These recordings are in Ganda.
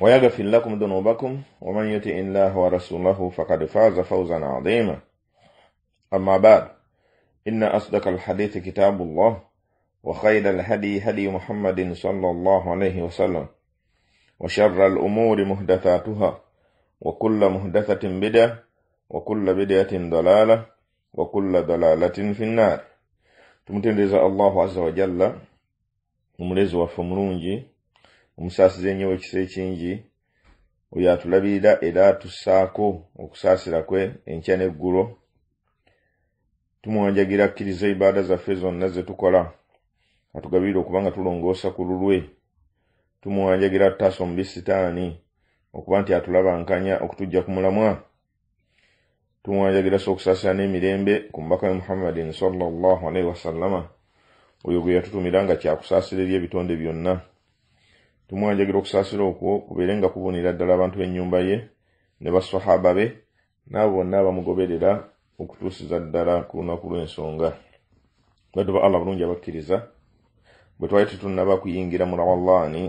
ويغفر لكم ذنوبكم ومن يطع الله ورسوله فقد فاز فوزا عظيما. أما بعد إن أصدق الحديث كتاب الله وخير الهدي هدي محمد صلى الله عليه وسلم وشر الأمور محدثاتها وكل محدثة بدعة وكل بدعة ضلالة وكل ضلالة في النار. Allahu azza wajalla omulezi waffe omulungi omusaasiza ennyo w'ekisa ekingi oyo atulabirira era atussaako okusaasira kwe enkya n'eggulo. Tumwanjagira akkiriza ibaada zaffe zonna ze tukola atugabirira okuba nga tulongoosa ku lulwe. Tumwanjagira tutaasa omubi sitaani okuba nti atulabankanya okutujja ku mulamwa. Tumwanjagira so okusaasira n'emirembe ku mubaka we muhammadin sallallahu alaihi wasallama oyo gwe yatutumira nga kyakusaasira eri ebitonde byonna tumwanjagira okusaasira okwo kubeere nga kubonera ddala abantu b'ennyumba ye ne basahaba be n'abo bonna abamugoberera okutuusiza ddala ku lunaku lw'ensonga. Baddu ba allah bulungi abakkiriza bwe twali tetunnaba kuyingira mu rawallani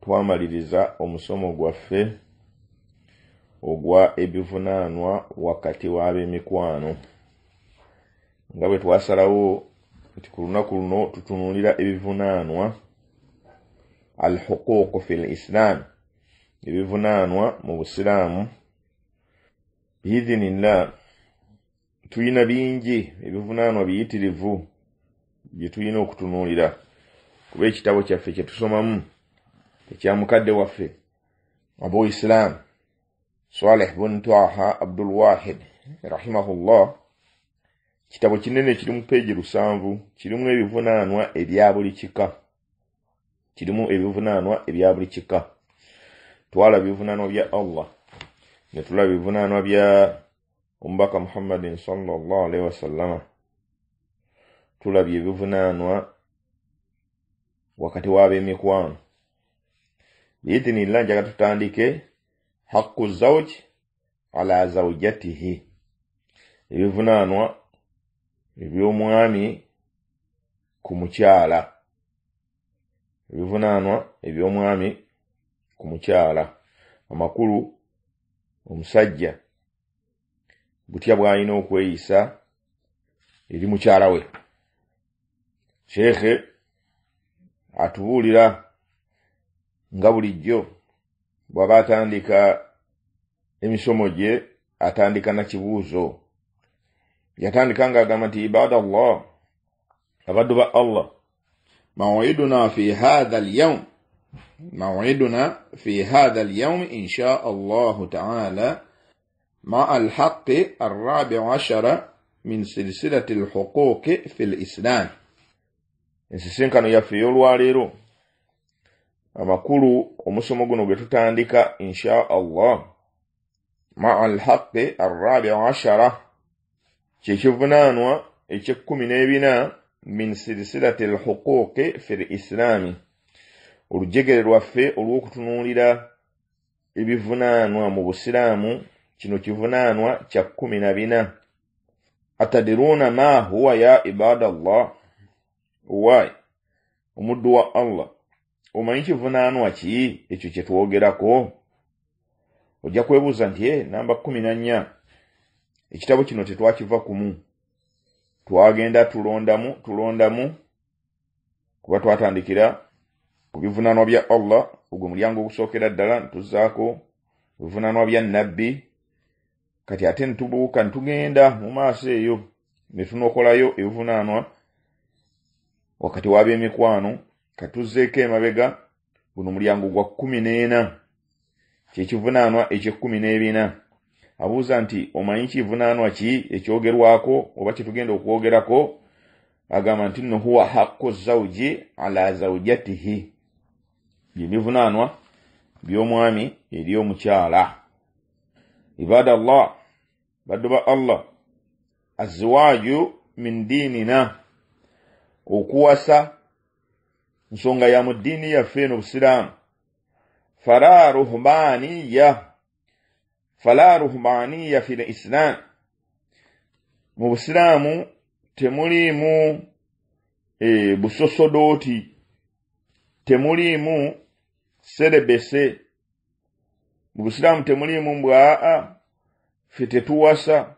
twamaliriza omusomo gwaffe ogwa ebivunaanwa wakati w'ab'emikwano. Nga bwe twasalawo nti ku lunaku luno tutunuulira ebivunaanwa al huquuqu fi l islam ebivunaanwa mu busiraamu biidhinillah tuyina bingi ebivunaanwa biyitirivu bye tulina okutunuulira. Kuba ekitabo kyaffe kye tusomamu ekya mukadde waffe abu islam saleh bun twaha abdulwahid rahimahullah. Kitabo kinene kirimu peegi lusanvu kirimu ebivunaanwa ebya buli kika kirimu ebivunaanwa ebya buli kika. Twala bivunaanwa bya allah. Ne tulaba bivunaanwa bya omubaka muhammadin sallallahu alaihi wasallama tulabye ebivunaanwa wakati w'ab'emikwano biidhinillah njaga tutandike haqu zawj ala zawjatihi. Ebivunaanwa eby'omwami ku mukyala ebivunaanwa eby'omwami ku mukyala. Amakulu omusajja butya bw'alina okweyisa eri mukyala we. Sheekhe atubuulira nga bulijjo bw'aba atandika emisomo gye atandika na kibuuzo. Yatandika ng'agamba nti ibada llah abaddu ba allah موعدنا في هذا اليوم. موعدنا في هذا اليوم إن شاء الله تعالى مع الحق الرابع عشر من سلسلة الحقوق في الإسلام. إنسان كان يفي الواريرو amakulu omusomo guno gwe tutandika inshaallah maa alhaqi arrabi ashara kyekivunaanwa ekyekkumi n'ebina min silisilati alhuquuqi fi lislaami olujegere lwaffe olw'okutunuulira ebivunaanwa mu busiraamu kino kivunaanwa kya kkumi na bina. Atadiruuna ma huwa ya ibada llah owaayi omuddu wa allah. Omanyi kivunaanwa ki ekyo kye twogerako? Ojja kwebuuza nti e namba kkumi na nnya. Ekitabo kino tetwakiva kumu twagenda tulondamu tulondamu kuba twatandikira ku bivunaanwa bya allah. Ogwo mulyango ogusookera ddala ntuzzaako bivunaanwa bya nabbi kati ate netubuuka netugenda mu maaso eyo netunokolayo ebivunaanwa wakati w'ab'emikwano katuzzeeko emabega guno mulyango gwa kkumi n'ena kyekivunaanwa ekyekkumi n'ebina abuuza nti omanyi kivunaanwa ki ekyogerwako oba kyetugenda okwogerako? Agamba nti nno huwa haqqu zawji ala zaujatihi byebivunaanwa by'omwami eri omukyala. Ibada llah baddu ba allah aziwaaju min diinina okuwasa nsonga ya mu ddiini yaffe eno busiraamu fala ruhbaniya fala ruhbaniya fi lislam mu busiraamu temuliimu busosodooti temuliimu serebese mu busiraamu temuliimu mbw aa fe tetuwasa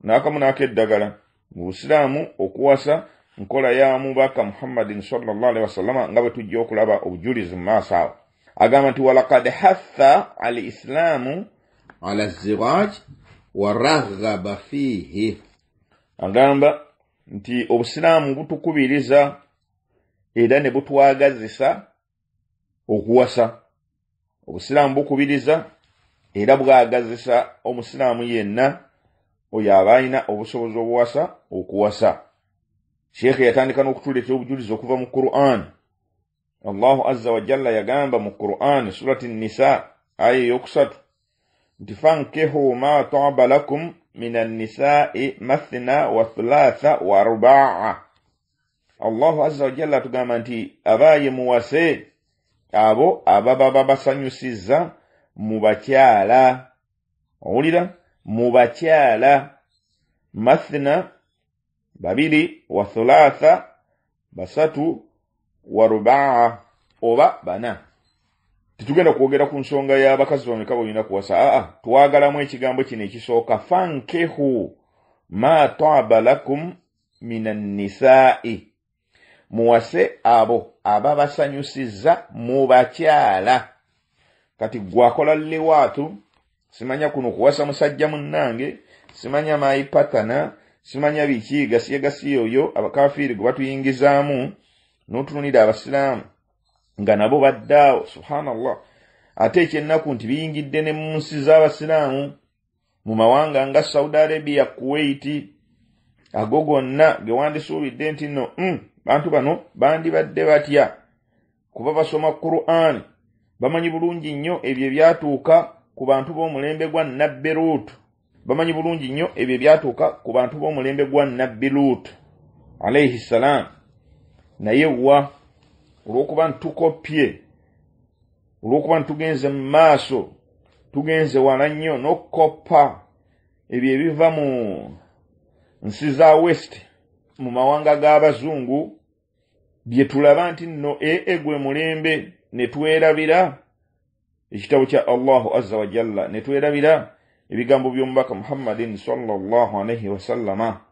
naakamu naakeddagala mu busiraamu okuwasa nkola ya mubaka muhammadin salllahalihi wasallama nga bwe tujja okulaba obujulizi mu maaso awo agamba nti walakad hatha al islaamu ala ziwaj wa raghaba fiihi agamba nti obusiraamu butukubiriza era ne butwagazisa okuwasa. Obusiraamu bukubiriza era bwagazisa omusiraamu yenna oyo aba alina obusobozi obuwasa okuwasa. Sheekhe yatandika n'okutuleeta obujulizi okuva mu quran. Allahu azza wajalla yagamba mu quran surati nisa aya eyokusatu nti fankihu ma taba lakum min annisai mathina wa thulatha wa rubaa allahu azza wajalla atugamba nti abaaye muwase abo ababa babasanyusiza mu bakyala owulira mu bakyala mathina babiri wa thulatha basatu wa rubaa oba bana tetugenda kwogera ku nsonga y'abakazi bameka bolina kuwasa aa twagalamu ekigambo kino ekisooka. Fankehu ma taba lakum min annisaai muwase abo ababasanyusiza mu bakyala. Kati gwakola liwaatu simanya kuno kuwasa musajja munnange simanya maipatana simanya biki gasiye gasiye oyo abakafiiri gwe batuyingizaamu n'otunulira abasiraamu nga nabo baddaawo subhanallah. Ate ekyennaku nti biyingidde ne mu nsi z'abasiraamu mu mawanga nga saudi arabia kuwaiti ago gonna ge wandisuubidde nti nno mm, bantu bano bandibadde batya? Kuba basoma quran bamanyi bulungi nnyo ebyo ebyatuuka ku bantu b'omulembe gwa nabbi luutu bamanyi bulungi nnyo ebyo ebyatuuka ku bantu b'omulembe gwa nabbi luutu alaihi ssalaamu naye wa olw'okuba ntukopye olw'okuba ntugenze mu maaso tugenze wala nnyo n'okukoppa ebyo ebiva mu nsi za west mu mawanga g'abazungu bye tulaba nti nno ee gwe mulembe ne twerabira ekitabo kya allahu azza wajalla ne twerabira ebigambo by'omubaka muhammadin sallallahu alaihi wasallama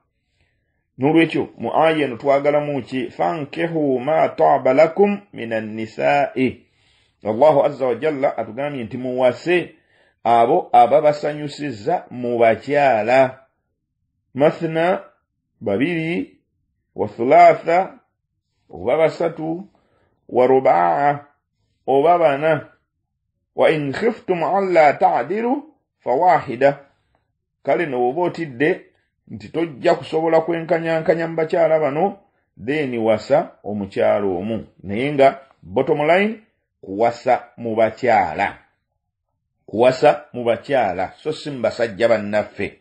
n'olwekyo mu aya eno twagalamu ki fankehu ma taba lakum min annisaai allahu azza wajalla atugambye nti muwase abo ababasanyusiza mu bakyala. Mathna babiri wa thulatha oba basatu wa rubaa oba bana. Wa in khiftum alla tadiru fawahida kale nowoba otidde nti tojja kusobola kwenkanyankanya mu bakyala bano then wasa omukyalo omu. Naye nga bottom line kuwasa mu bakyala. Kuwasa mu bakyala. So si mu basajja bannaffe.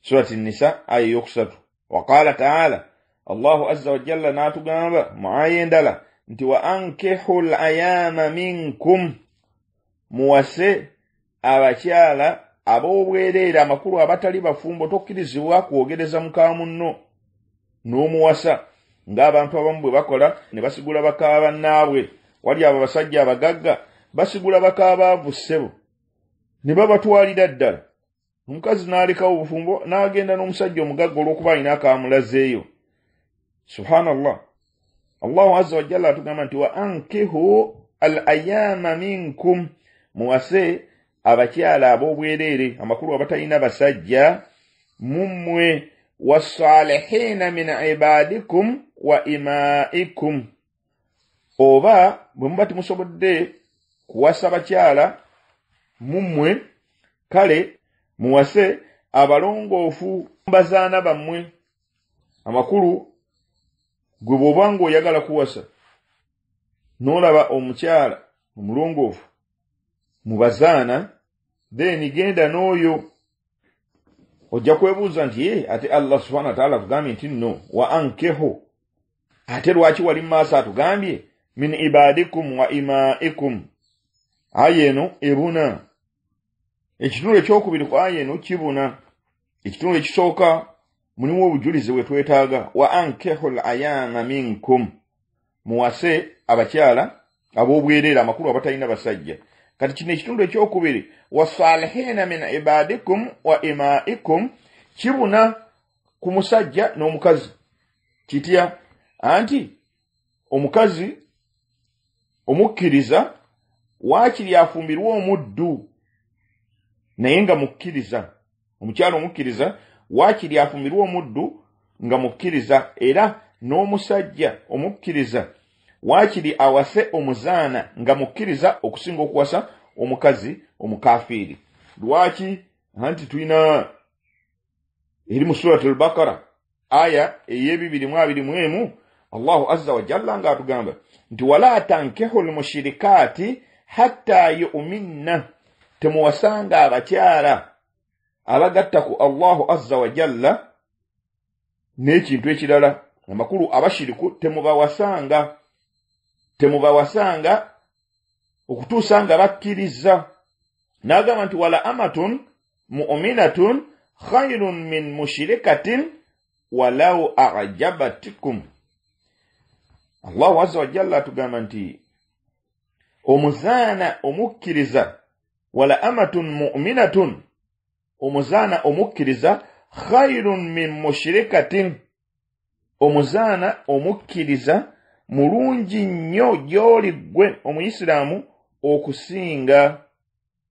Surati nisa aya eyokusatu. Waqala taala allahu azza wajalla n'atugamba mu aya endala nti wa ankihu layama minkum muwase abakyala ab'obwereere amakulu abatali bafumbo tokkirizibwa kwogereza muka munno n'omuwasa ng'abantu abamu bwe bakola ne basigula baka bannaabwe. Wali abo basajja abagagga basigula baka baavu ssebo ne babatwalira ddala. Omukazi n'alekawo obufumbo n'agenda n'omusajja omugagga olw'okuba alina akamulazeeyo. Subhanallah. Allahu azza wajalla atugamba nti wa ankihu al ayama minkum muwase abakyala ab'obwereere amakulu abatalina basajja mummwe wasalihiina min ibadikum wa imaikum oba bwe muba temusobodde kuwasa bakyala mummwe kale muwase abalongoofu bazaana bammwe. Amakulu gwe bw'oba ng'oyagala kuwasa n'olaba omukyala omulongoofu mu bazaana then genda n'oyo ojja kwebuuza nti ye ate allah subhana wataala akugambye nti nno wa ankeho ate lwaki wali mu maaso atugambye? Min ibadikum wa imaikum. Aya eno ebuna. Ekitundu ekyokubiri ku aya eno kibuna. Ekitundu ekisooka mulimu obujulizi bwe twetaaga. Wa ankeho l ayama minkum. Muwase abakyala ab'obwereere amakulu abatalina basajja kati kino ekitundu ekyokubiri wasalihiina min ibadikum wa imaikum. Kibuna ku musajja n'omukazi kitya anti omukazi omukkiriza waakiri afumbirwe omuddu? Naye nga mukkiriza omukyala omukkiriza waakiri afumbirwe omuddu nga mukkiriza era n'omusajja omukkiriza waakiri awase omuzaana nga mukkiriza okusinga okuwasa omukazi omukafiiri. Lwaki? Anti tulina eri mu surat al bakara aya ey'ebibiri mu abiri mu emu allahu azza wajalla ng'atugamba nti wala tankehu lmushirikaati hatta yuminna. Temuwasanga abakyala abagatta ku allahu azza wajalla n'ekintu ekirala. Amakulu abashiriku temubawasanga temubawasanga okutuusa nga bakkiriza. N'agamba nti wala amatun muminatun khairun min mushirikatin walau ajabatikum. Allahu azza wajalla atugamba nti omuzaana omukkiriza wala amatun muminatun omuzaana omukkiriza khairun min mushirikatin omuzaana omukkiriza mulungi nnyo gy'oli ggwe omuyisiraamu okusinga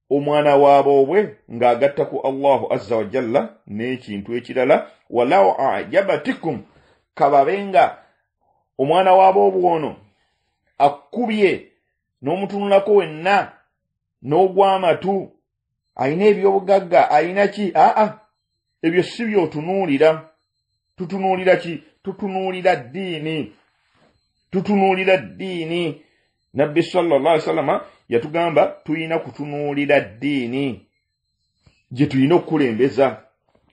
omwana waaboobwe ng'agatta ku allahu azza wajalla n'ekintu ekirala. Walaw ajabatikum kababe nga omwana waaboobwe ono akkubye n'omutunulako wenna n'ogw'amatu alina ebyobugagga alina ki? Aa ebyo si byotunuulira. Tutunuulira ki? Tutunuulira ddiini tutunuulira ddiini. Nabbi sallallahu salama yatugamba tulina kutunuulira ddiini. Gye tulina okukulembeza.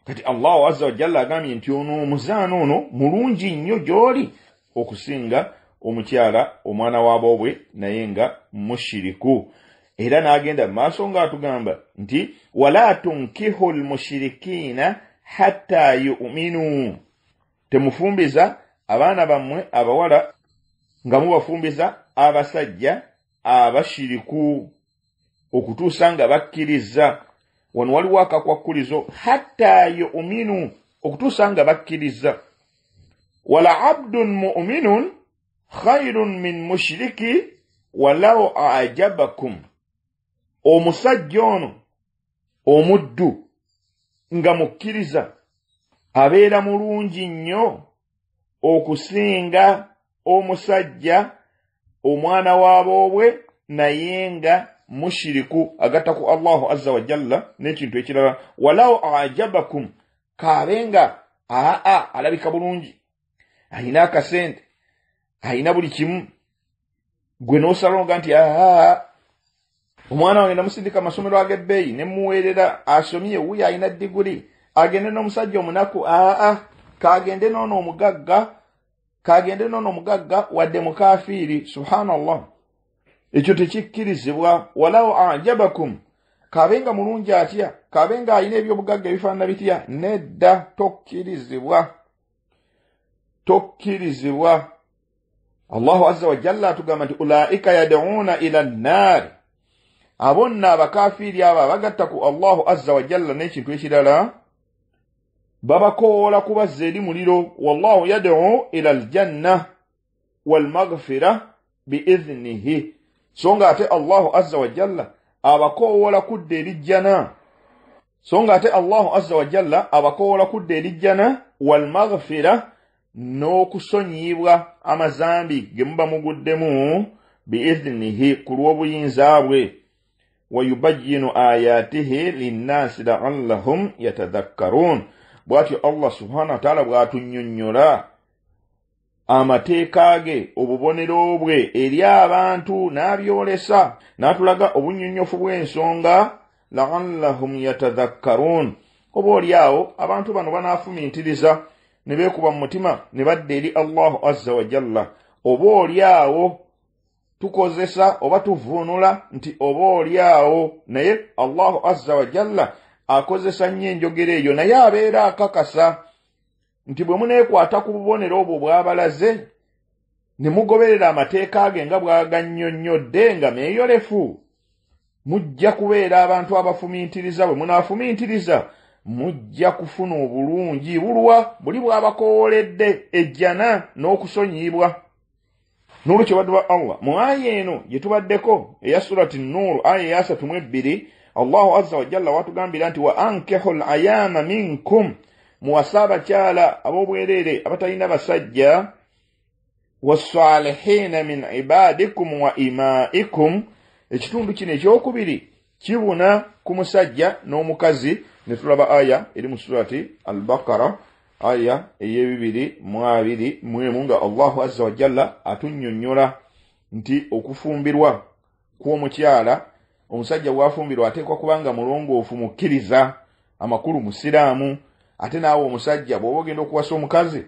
Kati allahu azza wajalla agambye nti ono omuzaana ono mulungi nnyo gy'oli okusinga omukyala omwana waaboobwe naye nga mushiriku. Era n'agenda mu maaso ng'atugamba nti wala tunkihu lmushirikiina hatta yuminu. Temufumbiza abaana bammwe abawala nga mubafumbiza abasajja abashiriku okutuusa nga bakkiriza. Wano waliwo akakwakkulizo hatta yuminu okutuusa nga bakkiriza. Wala abdun muminun khairun min mushiriki walaw ajabakum. Omusajja ono omuddu nga mukkiriza abeera mulungi nnyo okusinga omusajja omwana w'aboobwe naye nga mushiriku agatta ku allahu azza wajalla n'ekintu ekirala. Walaw ajabakum kaabe nga aa alabika bulungi alina akasente alina buli kimu gwe n'osalonga nti aa omwana wange namusindika amasomero ag'ebbeeyi ne muweerera asomye wuyo alina diguli agende n'omusajja omunaku aa kagende noono omugagga kagende noono omugagga wadde mukafiiri subhanallah. Ekyo tekikkirizibwa. Walaw ajabakum kabe nga mulungi atya? Kabe nga alina ebyobugagga ebifaanana bitya? Nedda tokkirizibwa. Tokkirizibwa. Allahu azza wajalla atugamba nti ulaika yaduuna ila nnaari. Abo nno abakafiiri abo abagatta ku allahu azza wajalla n'ekintu ekirala babakoola kubazza eri muliro wallahu yaduu ila aljanna walmaghfira biidhnihi so nga ate allahu azza wajalla abakoowoola kudda erijjana so nga ate allahu azza wajalla abakoowoola kudda erijjana walmaghfira n'okusonyiyibwa amazambi ge muba muguddemu biizinihi ku lw'obuyinza bwe wayubayinu ayaatihi linnaasi laallahum yatadhakkaruun bw'atyo allah subhanahu wataala bw'atunnyonnyola amateeka ge obubonero bwe eri abantu n'abyolesa n'atulaga obunnyonnyofu bw'ensonga laallahum yatadhakkaruun oba oli awo abantu bano banaafumiitiriza ne beekuba mu mutima ne badda eri allahu azza wajalla oba oli awo tukozesa oba tuvuunula nti oba oli awo naye allahu azza wajalla akozesa nnyo enjogera eyo naye abeera akakasa nti bwe muneekwata ku bubonero obwo bw'abalaze ne mugoberera amateeka ge nga bw'agannyonnyodde nga meeyolefu mujja kubeera abantu abafumiintiriza bwe munaafumiintiriza mujja kufuna obulungi bulwa buli bw'abakoowoledde ejjana n'okusonyiyibwa n'olwekyo baddu ba allah mu aya eno gye tubaddeko eya surati nuuru aya mu ebbiri allahu azza wajalla watugambira nti wa ankihu layama minkum muwase abakyala ab'obwereere abatalina basajja wasalihiina min ibadikum wa imaikum. Ekitundu kino ekyokubiri kibuna ku musajja n'omukazi ne tulaba aya eri mu surati albakara aya ey'ebibiri mu abiri mu emu nga allahu azza wajalla atunnyonnyola nti okufumbirwa kw'omukyala omusajja bwafumbirwa ateekwa kubanga mulongoofu mukkiriza amakulu musiraamu ate naawe omusajja bw'oba ogenda okuwasa omukazi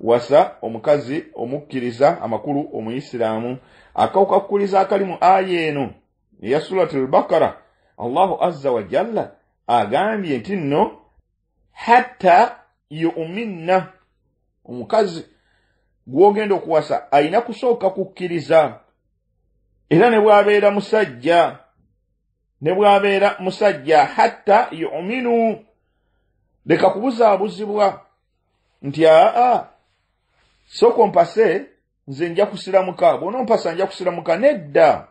wasa omukazi omukkiriza amakulu omuyisiraamu. Akawuka kukuliza akali mu aya eno eya surati albakara allahu azza wajalla agambye nti nno hatta yuminna omukazi gw'ogenda okuwasa ayina kusooka kukkiriza era ne bw'abeera musajja ne bw'abeera musajja hatta yuminu. Leka kubuzaabuzibwa nti aa sooka ompase nze nja kusiramuka. Bw'onompasa nja kusiramuka nedda.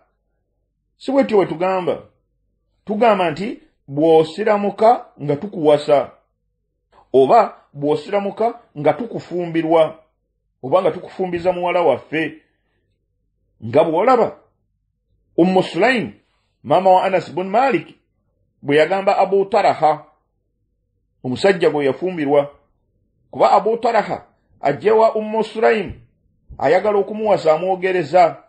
Si bwetyo bwe tugamba. Tugamba nti bw'osiramuka nga tukuwasa oba bw'osiramuka nga tukufumbirwa oba nga tukufumbiza muwala waffe nga bw'olaba ummu sulaimu maama wa anas bun malik bwe yagamba abu taraha omusajja gwe yafumbirwa kuba abu taraha ajjewa ummu sulaimu ayagala okumuwasa amwogereza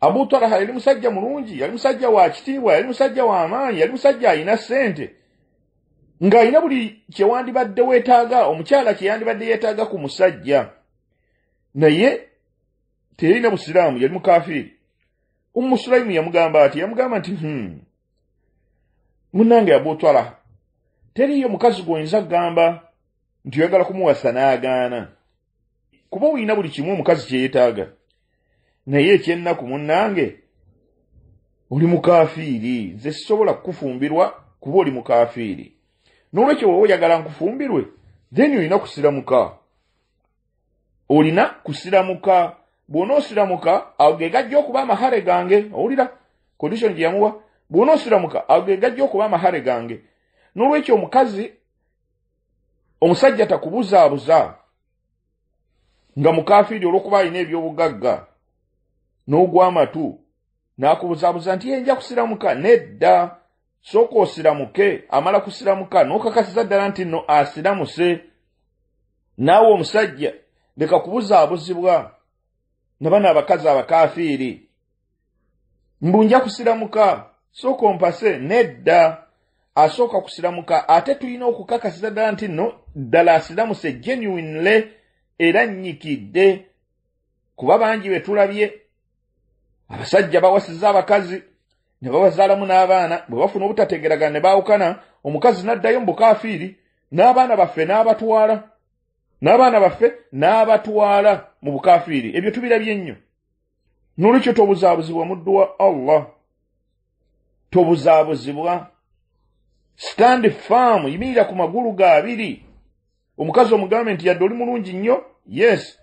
abu taraha yali musajja mulungi yali musajja wa kitiibwa yali musajja wa maanyi yali musajja alina ssente. Ng'alina buli kyewandibadde weetaaga omukyala kyeyandibadde yeetaaga ku musajja. Naye teyalina busiraamu yali mukafiiri ummu sulaimu yamugamba ati yamugamba nti hmm. munnange abutwala teriyo mukazi gwoyinza kugamba nti oyagala kumuwasa n'agaana kuba olina buli kimu omukazi kyeyeetaaga naye ekyennaku munnange oli mukafiiri nze sisobola kukufumbirwa kuba oli mukafiiri n'olwekyo wowe oyagala nkufumbirwe then olina kusiramuka. Olina kusiramuka bw'onoosiramuka awo ge gajja okuba amahare gange owulira condition gye yamuwa. Bw'onoosiramuka awo ge gajja okuba amahare gange. N'olwekyo omukazi omusajja takubuzaabuza nga mukafiiri olw'okuba alina ebyobugagga n'ogw'amatu n'akubuzaabuza nti ye nja kusiramuka nedda sooka osiramuke. Amala kusiramuka n'okakasiza ddala nti nno asiramuse naawe omusajja leka kubuzaabuzibwa na bano abakazi abakafiiri. Mbu nja kusiramuka sooka ompase nedda. Asooka kusiramuka ate tulina okukakasiza ddala nti nno ddala asiramuse genuinely era nnyikidde. Kuba bangi be tulabye abasajja bawasiza abakazi ne babazaalamu n'abaana bwe bafuna obutategeragana ne baawukana omukazi n'addayo mu bukafiiri n'abaana baffe n'abatwala n'abaana baffe n'abatwala mu bukafiiri. Ebyo tubirabye ennyo. N'olwekyo tobuzaabuzibwa muddu wa allah. Tobuzaabuzibwa. Stand farm yimirira ku magulu ga abiri. Omukazi omugambe nti yadde oli mulungi nnyo? Yes.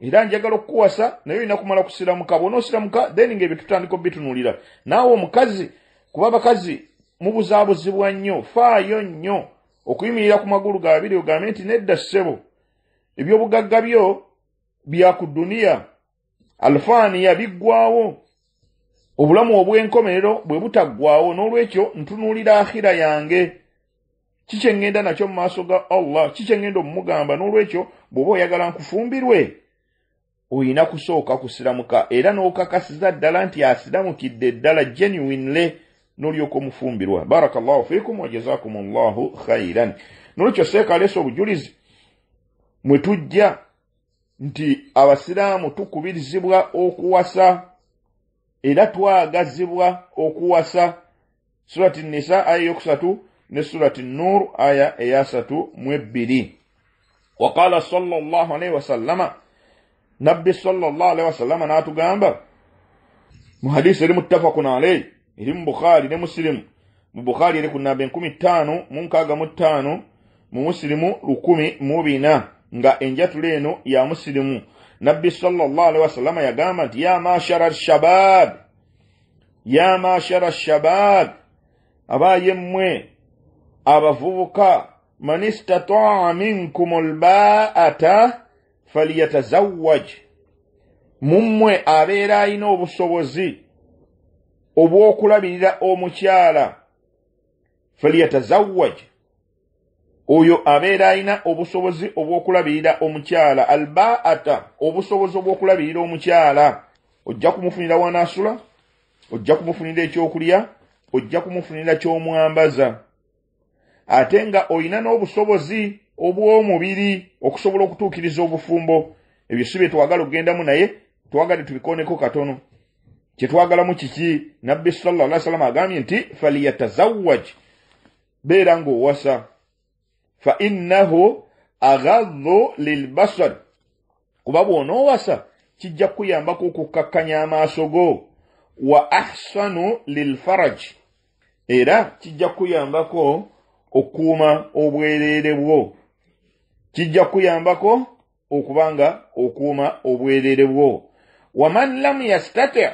Era njagala okukuwasa naye olina kumala kusiramuka bw'onoosiramuka then ng'ebyo tutandika obitunuulira naawe omukazi kuba abakazi mubuzaabuzibwa nnyo faayo nnyo. Okuyimirira ku magulu gaabiri ogambe nti nedda ssebo ebyobugagga byo bya ku duniya alfaaniya biggwawo obulamu obw'enkomerero bwe butaggwawo n'olwekyo ntunuulira akhira yange. Kikyeŋŋenda nakyo mu maaso ga allah? Kikyeŋŋenda omumugamba? N'olwekyo bw'oba oyagala nkufumbirwe oyina kusooka kusiramuka era n'okakasiza ddala nti asiramukidde ddala genuinely n'olyoka omufumbirwa. Baraka llahu fiikum wajazakum llahu khairan n'olwekyo seeka aleesa obujulizi mwe tujja nti abasiraamu tukubirizibwa okuwasa era twagazibwa okuwasa. Surati nisa aya eyokusatu ne surati nur aya eyasatu mu ebbiri waqala salllah alaihi wasallama nabbi salllah alaihi wasallama n'atugamba mu hadisi eri muttafakun alaihi eri mu bukhaari ne musilimu mu bukhaari eri ku namba enkumi ttaano mu nkaaga mu ttaano mu musilimu lukumi mu bina nga enjatula eno ya musilimu nabbi salllah alihi wasallama yagamba nti ya mashara shabab ya mashara shabab abaye mmwe abavubuka man istataa minkum lbaata faliyatazawaj mummwe abeera alina obusobozi obw'okulabirira omukyala faliyatazawaj oyo abeera alina obusobozi obw'okulabirira omukyala albaata obusobozi obw'okulabirira omukyala. Ojja kumufunira wanaasula ojja kumufunira ekyokulya ojja kumufunira ky'omwambaza. Ate nga olina n'obusobozi obw'omubiri okusobola okutuukiriza obufumbo ebyo si bye twagala okugendamu naye twagale tubikoneko katono. Kyetwagalamu kiki? Nabbi salla ali salama agambye nti faliyatazawaj beera ng'owasa fa innahu agadhu lilbasar kuba bw'onoowasa kijja kukuyambako okukkakkanya amaaso go. wa ahsanu lilfaraj era kijja kukuyambako okukuuma obwereere bwo. Kijja kukuyambako okubanga okuuma obwereere bwo. waman lam yastati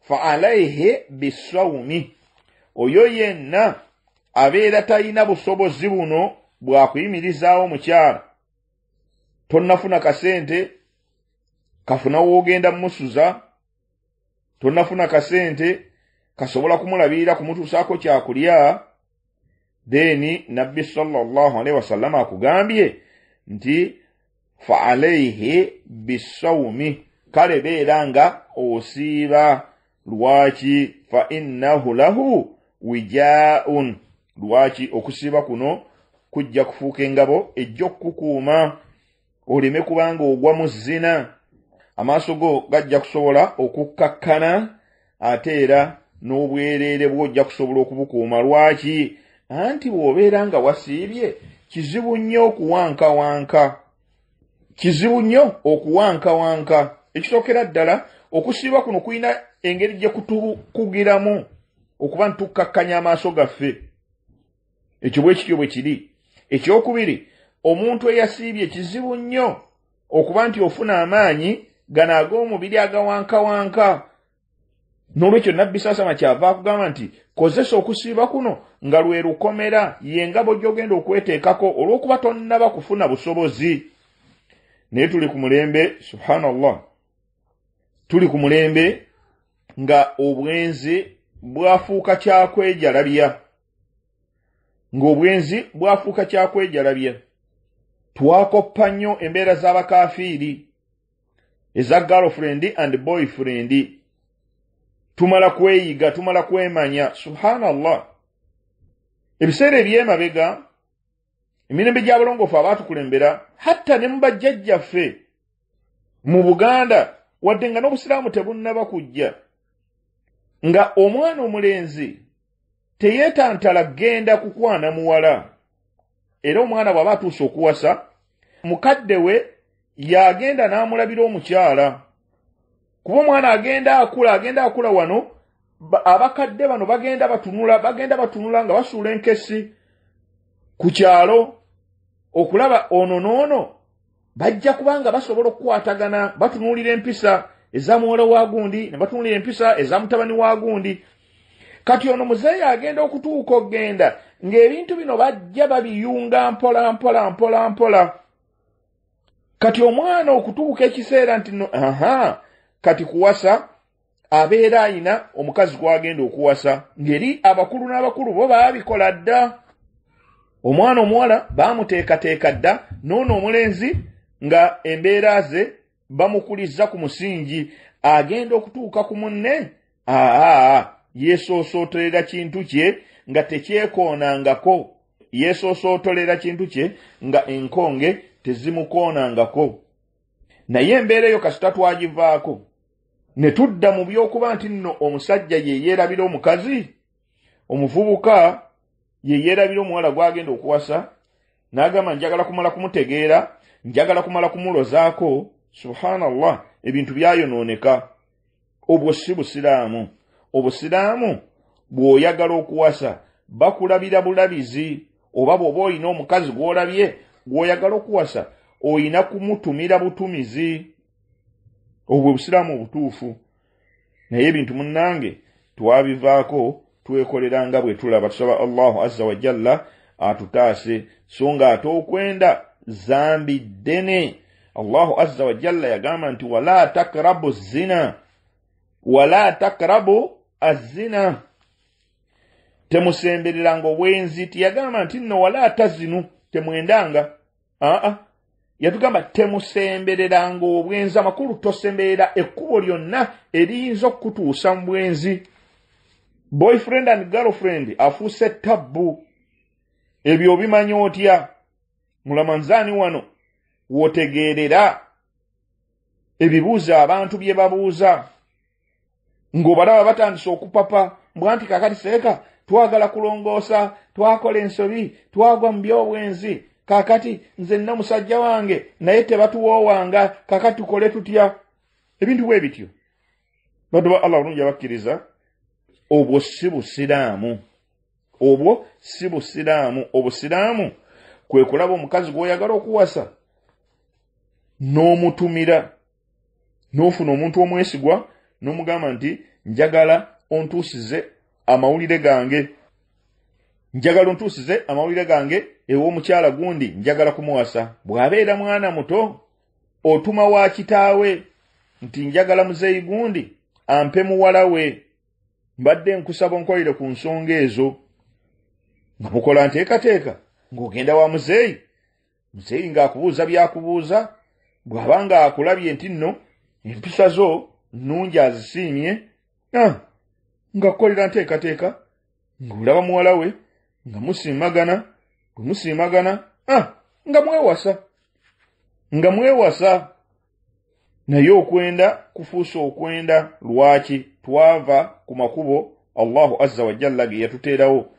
fa alaihi bisawumi oyo yenna abeera talina busobozi buno bwakuyimirizaawo mukyala tonnafuna kasente kafuna woogenda mmusuza tonnafuna kasente kasobola kumulabirira kumutuusaako kyakulya. Then nabbi salllahalihi wasallama akugambye nti fa alaihi bisawumi kale beera nga osiiba. Lwaki? Fa innahu lahu wijaun lwaki okusiiba kuno kujja kufuuka engabo ejja okukukuuma oleme kubanga ogwa mu zina. Amaaso go gajja kusobola okukkakkana ate era n'obwereere bwo ojja kusobola okubukuuma. Lwaki? Anti bw'obeera nga wasiibye kizibu nnyo okuwankawanka. Kizibu nnyo okuwankawanka. Ekitokera ddala okusiiba kuno kulina engeri gye kutukugiramu okuba ntukkakkanya amaaso gaffe. Ekyo bwe kityo bwe kiri ekyokubiri omuntu eyasiibye kizibu nnyo okuba nti ofuna amaanyi gano ag'omubiri agawankawanka. N'olwekyo nabbi saasama kyava akugamba nti kozesa okusiiba kuno nga lwe lukomera yengabo gy'ogenda okweteekako olw'okuba tonnaba kufuna busobozi. Naye tuli ku mulembe subhanallah tuli ku mulembe nga obwenzi bwafuuka kyakwejalabya ng'obwenzi bwafuuka kyakwejalabya twakoppa nnyo embeera z'abakafiiri eza girlfriend and boyfriend. Tumala kweyiga tumala kwemanya subhanallah. Ebiseera ebyemabega emirembe gy'abalongoofu abaatukulembera hatta ne mu bajjajjaffe mu buganda wadde nga n'obusiraamu tebunnaba kujja nga omwana omulenzi teyeetantala genda kukwana muwala. Era omwana bw'aba atuuse okuwasa mukadde we y'agenda n'amulabira omukyala. Kuba omwana agenda akula agenda akula wano abakadde bano bagenda batunula bagenda batunula nga basuula enkesi ku kyalo okulaba ono n'ono bajja kubanga basobola okukwatagana batunuulira empisa eza muwala wa gundi ne batunuulira empisa eza mutabani wa gundi kati ono muzeeyi agenda okutuuka okgenda ng'ebintu bino bajja babiyunga mpola mpola mpola mpola. Kati omwana okutuuka ekiseera nti no aha kati kuwasa abeera ayina omukazi gwagenda okuwasa. Ngeri abakulu n'abakulu bo baabikola dda. Omwana omuwala baamuteekateeka dda noono omulenzi nga embeera ze bamukuliza ku musingi. Agenda okutuuka ku munne? Aa yeesoosootolera kintu kye nga tekyekoonangako. Yeesoosootolera kintu kye nga enkonge tezimukoonangako. Naye embeera eyo kasita twagivaako. Ne tudda mu by'okuba nti nno omusajja ye yeerabira omukazi omuvubuka ye yeerabira omuwala gw'agenda okuwasa n'agamba njagala kumala kumutegeera njagala kumala kumulozaako. Subhanallah ebintu byayonooneka obwo si busiraamu obusiraamu bw'oyagala okuwasa bakulabira bulabizi oba bw'oba olina omukazi gw'olabye gw'oyagala okuwasa oyina kumutumira butumizi obwo busiraamu obutuufu. Naye ebintu munnange twabivaako twekolera nga bwe tulaba tusaba allahu azza wajalla atutaase. So nga ate okwenda zambi ddene allahu azza wajalla yagamba nti wala takrabu zina wala takrabu azina temusembereranga obwenzi tiyagamba nti nno wala tazinu temwendanga. Aa yatugamba temusembereranga obwenzi amakulu tosemberera ekkubo lyonna eriyinza okukutuusa mu bwenzi. Boyfriend and girlfriend afuuse tabbu. Ebyo obimanya otya? Mulamanzaani wano? Wotegeerera ebibuuzo abantu bye babuuza ng'obalaba batandise okupapa mbwanti kakati seeka twagala kulongoosa twakola ensobi twagwa mu byobwenzi. Kakati nze nna musajja wange naye tebatuwoowanga kakati tukole tutya? Ebintu bwe bityo. Baddu ba allah bulungi abakkiriza obwo si busiraamu. Obwo si busiraamu. Obusiraamu kwe kulaba omukazi gw'oyagala okuwasa n'omutumira n'ofuna omuntu omwesigwa n'omugamba nti njagala ontuusize amawulire gange. Njagala ontuusize amawulire gange ew'omukyala gundi njagala kumuwasa. Bw'abeera mwana muto otuma wa kitaawe nti njagala muzeeyi gundi ampe muwala we mbadde nkusaba onkolere ku nsonga ezo. Nga mukola nteekateeka ng'ogenda wa muzeeyi? Muzeeyi ng'akubuuza byakubuuza bw'aba nga akulabye nti nno empisa zo nnungi azisiimye nga kukolera nteekateeka ng'olaba muwala we nga musiimagana bwe musiimagana nga mwewasa nga mwewasa. Naye okwenda kufuusa okwenda lwaki? Twava ku makubo allahu azza wajalla ge yatuteerawo.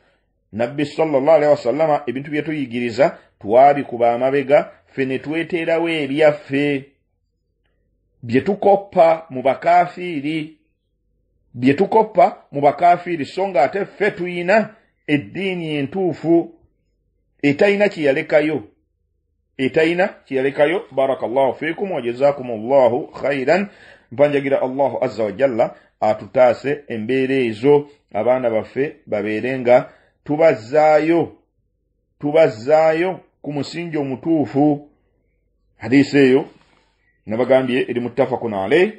Nabbi salllahalihi wasallama ebintu bye tuyigiriza twabikuba amabega ffe ne tweteerawo ebyaffe bye tukoppa mu bakaafiiri bye tukoppa mu bakaafiiri so nga ate ffe tuyina eddiini entuufu etalina kyeyalekayo etalina kyeyalekayo barakallahu fikum wajazakum allahu khairan mpanjagira allahu azza wajalla atutaase embeera ezo abaana baffe babeere nga tubazzaayo tubazzaayo ku musingi omutuufu. Hadiisi eyo nabagambye eri muttafakun aleh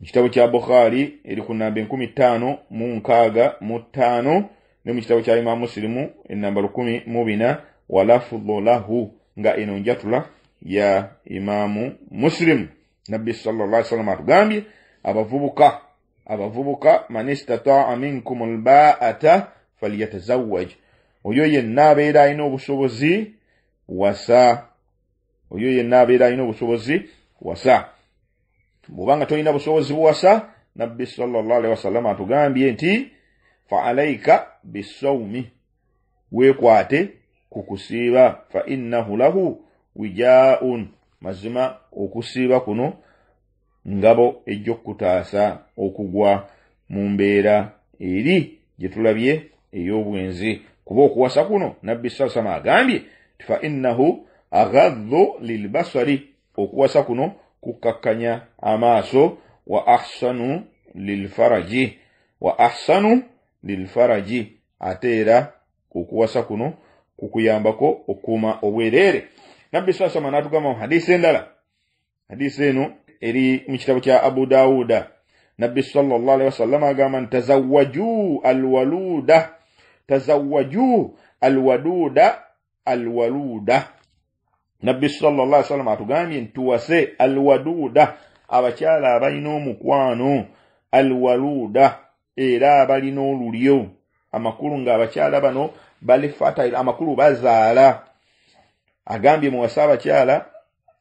mu kitabo kya bukhaari eri ku namba enkumi ttaano mu nkaaga mu ttaano ne mu kitabo kya imaamu musilimu enamba lukumi mu bina walafudhu lahu nga eno njatula ya imaamu musilimu nabbi sallallahu sallam atugambye abavubuka abavubuka man istataa minkum albaata falyatazawaj oyo yenna abeera alina obusobozi wasa. Oyo yenna abeera alina obusobozi wasa. Bwobanga tolina busobozi buwasa nabbi salllahalihi wasallama atugambye nti fa alaika bisawumi weekwate ku kusiiba. Fa innahu lahu wijaun mazima okusiiba kuno ngabo ejja okukutaasa okugwa mu mbeera eri gye tulabye ey'obwenzi. Kuba okuwasa kuno nabbi saa sama agambye fa innahu aghadhu lilbasari okuwasa kuno kukkakkanya amaaso wa ahsanu lilfaraji. Wa ahsanu lilfaraji ate era okuwasa kuno kukuyambako okuma obwereere nabbi saa salama n'atugamba mu hadisi endala. Hadisi eno eri mu kitabo kya abu dawuda. Nabbi sallallahu alaihi wasallama agamba nti tazawaju alwaluda. Tazawaju alwaduda alwaluda nabbi sallllah ali sallama atugambye nti tuwase alwaduda abakyala abalina omukwano. Alwaluda era abalina olulyo. Amakulu ng'abakyala bano bali fatile amakulu bazaala. Agambye muwase abakyala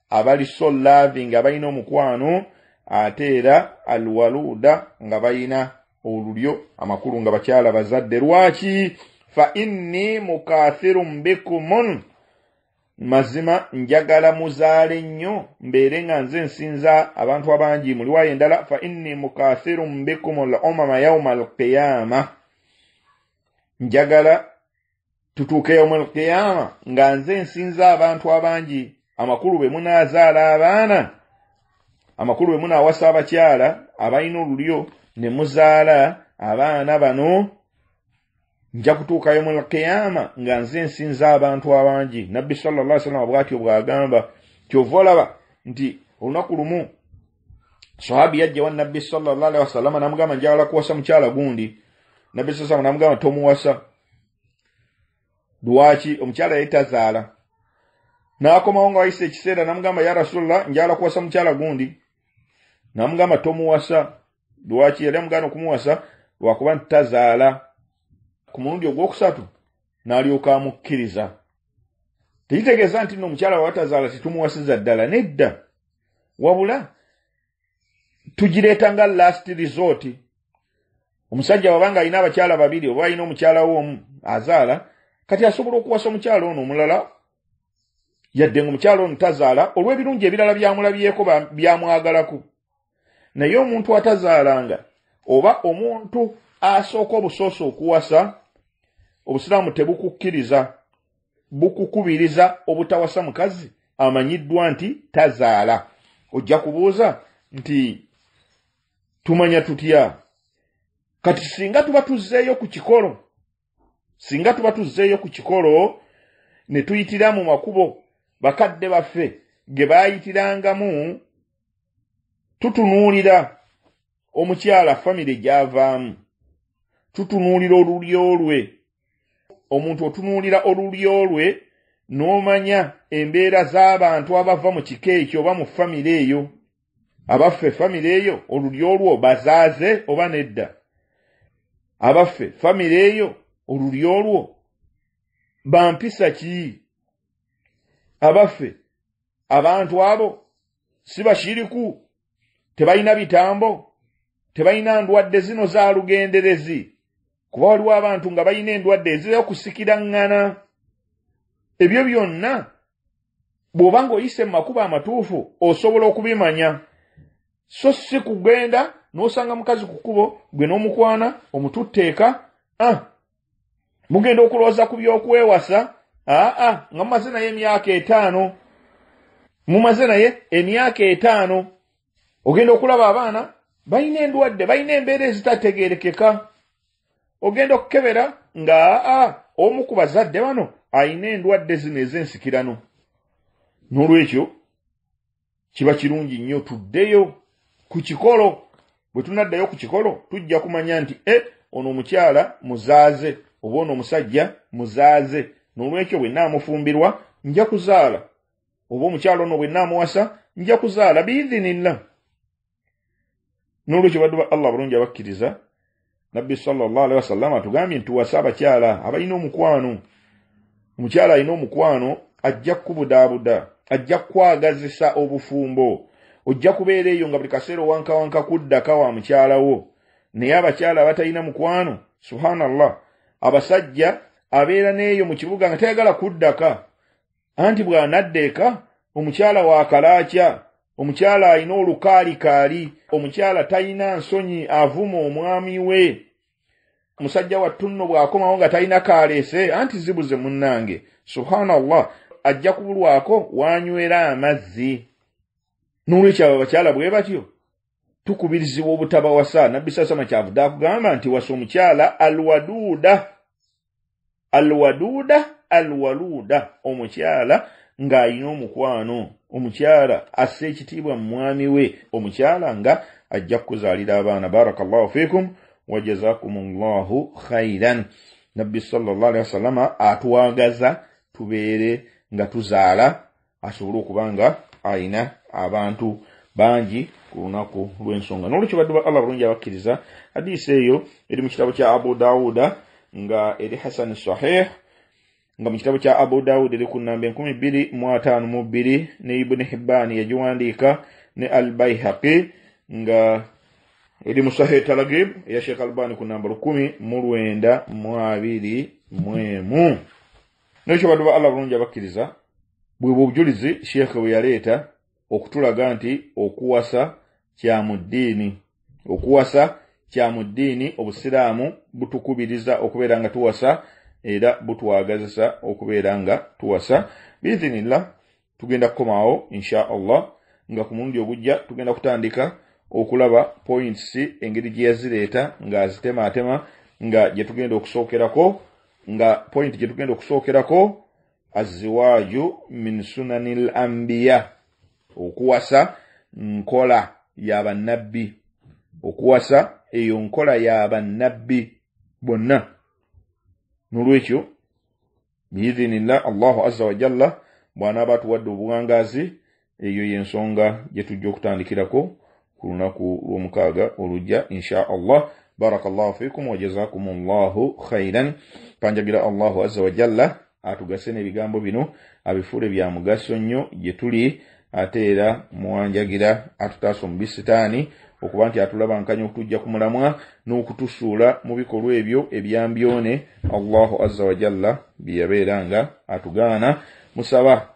abali so lavi nga balina omukwano ate era alwaluda nga balina olulyo amakulu nga bakyala bazadde. Lwaki? Fa inni mukathirun bikumun mazima njagala muzaale nnyo mbeere nga nze nsinza abantu abangi muliwayo endala fa inni mukathirun bikum l umama yauma alqiyama njagala tutuuke yauma alqiyama nga nze nsinza abantu abangi amakulu bwe munaazaala abaana amakulu bwe munaawasa abakyala abalina olulyo ne muzaala abaana bano nja kutuukayo mu lkiyama nga nze nsinza abantu abangi. Nabbi salla salama bwatyo bw'agamba kyova olaba nti olunaku lumu sahabi yajjawa nabbi salllahalihi wasallama namugamba njagala kuwasa mukyala gundi. Nabbi saa namugamba tomuwasa. Lwaki? Omukyala yali tazaala. N'akomawo nga wayisa ekiseera namugamba ya rasulllah njagala kuwasa mukyala gundi. Namugamba tomuwasa. Lwaki? Yali amugana okumuwasa lwakuba nti tazaala ku mulundi ogwokusatu n'alyoka amukkiriza. Tekitegeeza nti nno omukyala wawatazaala titumuwasiza ddala nedda. Wabula tugireeta nga last resort. Omusajja wabanga alina abakyala babiri oba alina omukyala we omu azaala kati asobola okuwasa omukyala ono omulala yadde nga omukyala ono tazaala olw'ebirungi ebirala byamulabyeko byamwagalako naye omuntu atazaalanga oba omuntu asooka obusoosa okuwasa obusiraamu tebukukkiriza bukukubiriza obutawasa mukazi amanyiddwa nti tazaala. Ojja kubuuza nti tumanya tutya? Kati singa tuba tuzzeeyo ku kikolo singa tuba tuzzeeyo ku kikolo ne tuyitira mu makubo bakadde baffe ge baayitirangamu tutunuulira omukyala famire gy'avaamu tutunuulira olulyo lwe omuntu otunuulira olulyo lwe n'omanya embeera z'abantu abava mu kika ekyo oba mu famire eyo. Abaffe famire eyo olulyo lwo bazaaze oba nedda? Abaffe famire eyo olulyo lwo bampisa ki? Abaffe abantu abo si bashiriku? Tebalina bitambo? Tebalina ndwadde zino za lugenderezi kuba waliwo abantu nga balina endwadde ezirakusikiraŋŋana ebyo byonna bw'oba ng'oyise mu makubo amatuufu osobola okubimanya. So si kugenda n'osanga mukazi ku kkubo gwe n'omukwana omututteeka ah, mugenda okulowooza ku by'okwewasa aa nga mumaze naye emyaka etaano mumaze naye emyaka etaano ogenda okulaba abaana balina endwadde balina embeera ezitategeerekeka ogenda okukebera nga aa omu ku bazadde bano ayina endwadde zino ez'ensikirano. N'olwekyo kiba kirungi nnyo tuddeyo ku kikolo. Bwe tunaddayo ku kikolo tujja kumanya nti e ono omukyala muzaaze oba ono omusajja muzaaze. N'olwekyo bwe naamufumbirwa nja kuzaala. Oba omukyala ono bwe naamuwasa nja kuzaala biidhinillah. N'olwekyo baddu ba allah bulungi abakkiriza nabbi salllahalihi wasallama atugambye nti tuwase abakyala abalina omukwano. Omukyala alina omukwano ajja kukubudaabuda ajja kukwagazisa obufumbo ojja kubeera eyo nga buli kaseera owankawanka kuddaka wa mukyala wo. Naye abakyala abatalina mukwano subhanallah abasajja abeera n'eyo mu kibuga nga tayagala kuddaka. Anti bw'anadda eka omukyala wakalaakya omukyala alina olukaalikaali omukyala talina nsonyi avuma omwami we. Omusajja wattu nno bw'akomawo nga talina kaaleese anti zibuze munnange subhanallah ajja kubulwako wanywera amazzi. N'olwekyo abo abakyala bwe batyo tukubirizibwa obutabawasa nabbi sasama kyavudde akugamba nti wasa omukyala alwaduuda alwaduuda alwaluuda omukyala ng'ayina omukwano omukyala assa ekitiibwa mu mwami we omukyala nga ajja kukuzaalira abaana. Barakallahu fiikum wajazakum llahu khairan nabbi salllahalihi wasallama atwagaza tubeere nga tuzaala asobole okuba nga ayina abantu bangi ku lunaku lw'ensonga. N'olwekyo badde ba allah bulungi abakkiriza hadiisi eyo eri mu kitabo kya abu dawuda nga eri hasani sahih nga mu kitabo kya abu dawuda eri ku namba enkumi bbiri mu ataano mu bbiri ne ibuni hibbaani yagiwandiika ne al baihaqi nga eri mu sahih talagib eya sheekh albani ku namba lukumi mu lwenda mu abiri mu emu. N'ekyo badde ba allah bulungi abakkiriza bwe bwe obujulizi sheekhe bwe yaleeta okutulaga nti okuwasa kya mu ddiini. Okuwasa kya mu ddiini obusiraamu butukubiriza okubeera nga tuwasa era butwagazisa okubeera nga tuwasa. Biithinillah tugenda kukomaawo insha allah nga ku mulundi ogujja tugenda kutandika okulaba points engeri gye yazireeta ng'azitemaatema nga gye tugenda okusookerako nga point gye tugenda okusookerako aziwaaju min sunani l ambiya okuwasa nkola y'abannabbi okuwasa eyo nkola y'abannabbi bonna nolwekyo biidhinillah allahu azza wajalla bw'anaaba atuwadde obuwangaazi eyo yensonga gye tujja okutandikirako ku lunaku lw'omukaaga olujja insha allah. Baraka llahu fikum wajazakum llahu khairan panjagira allahu azza wajalla atugase n'ebigambo bino abifuule bya mugaso nnyo gye tuli ate era muwanjagira atutaasa omu bisitaani okuba nti atulabankanya okutujja ku mulamwa n'okutusuula mu bikolwa ebyo ebyambyone allahu azza wajalla bye yabeera nga atugaana musaba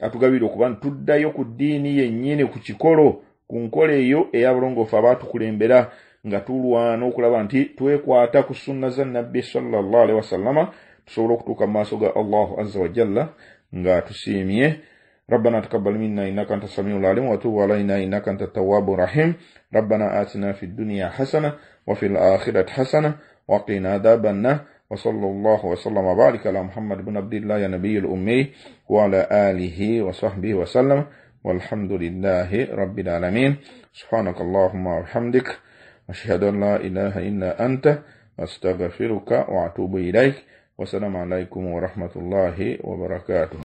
atugabire okuba nti tuddayo ku ddiini yennyini ku kikolo ku nkola eyo ey'abalongoofu abaatukulembera nga tulwana okulaba nti twekwata ku sunna za nabbi sallallahu alaihi wasallama tusobole okutuuka mu maaso ga allahu azza wajalla nga tusiimye ربنا تقبل منا إنك أنت السميع العليم وتوب علينا إنك أنت التواب الرحيم ربنا آتنا في الدنيا حسنة وفي الآخرة حسنة وقنا عذاب النار وصلى الله وسلم وبارك على محمد بن عبد الله نبي الأمي وعلى آله وصحبه وسلم والحمد لله رب العالمين. سبحانك اللهم وبحمدك. أشهد أن لا إله إلا أنت. أستغفرك وأتوب إليك. والسلام عليكم ورحمة الله وبركاته.